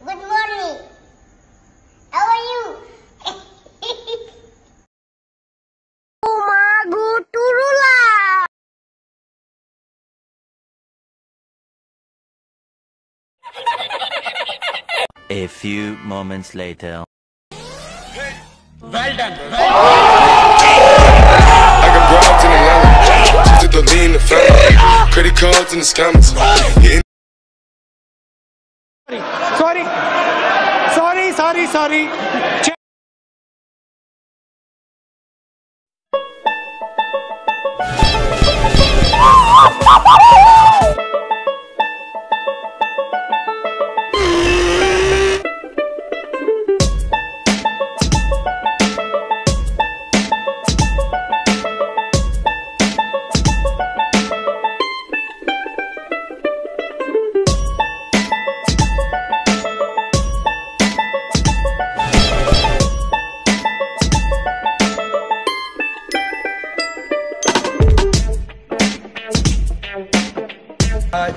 Good morning. How are you? Umagu turula. A few moments later. Well done. I got broads in Atlanta. Just took the lean, the family. Credit cards and the scammers. Sorry,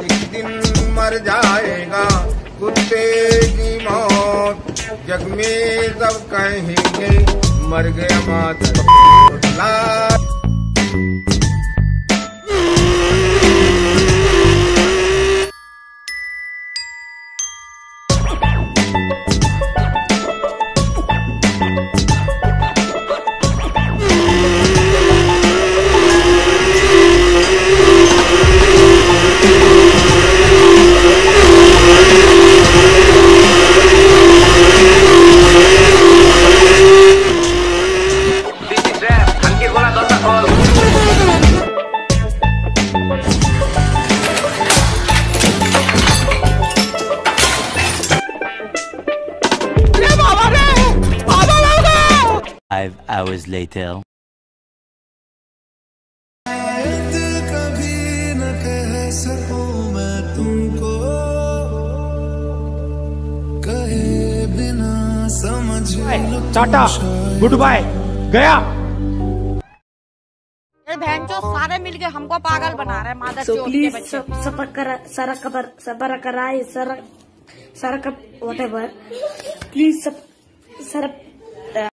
एक दिन मर जाएगा कुत्ते की मौत। जग में सब कहेंगे मर गया माता। Five hours later. चाटा गुड बाय गया बहन जो सारे मिल के हमको पागल बना रहे मादर so प्लीज़ सबर कर सारा खबर सबर कराए सारा सारा कब वट प्लीज़ सब सर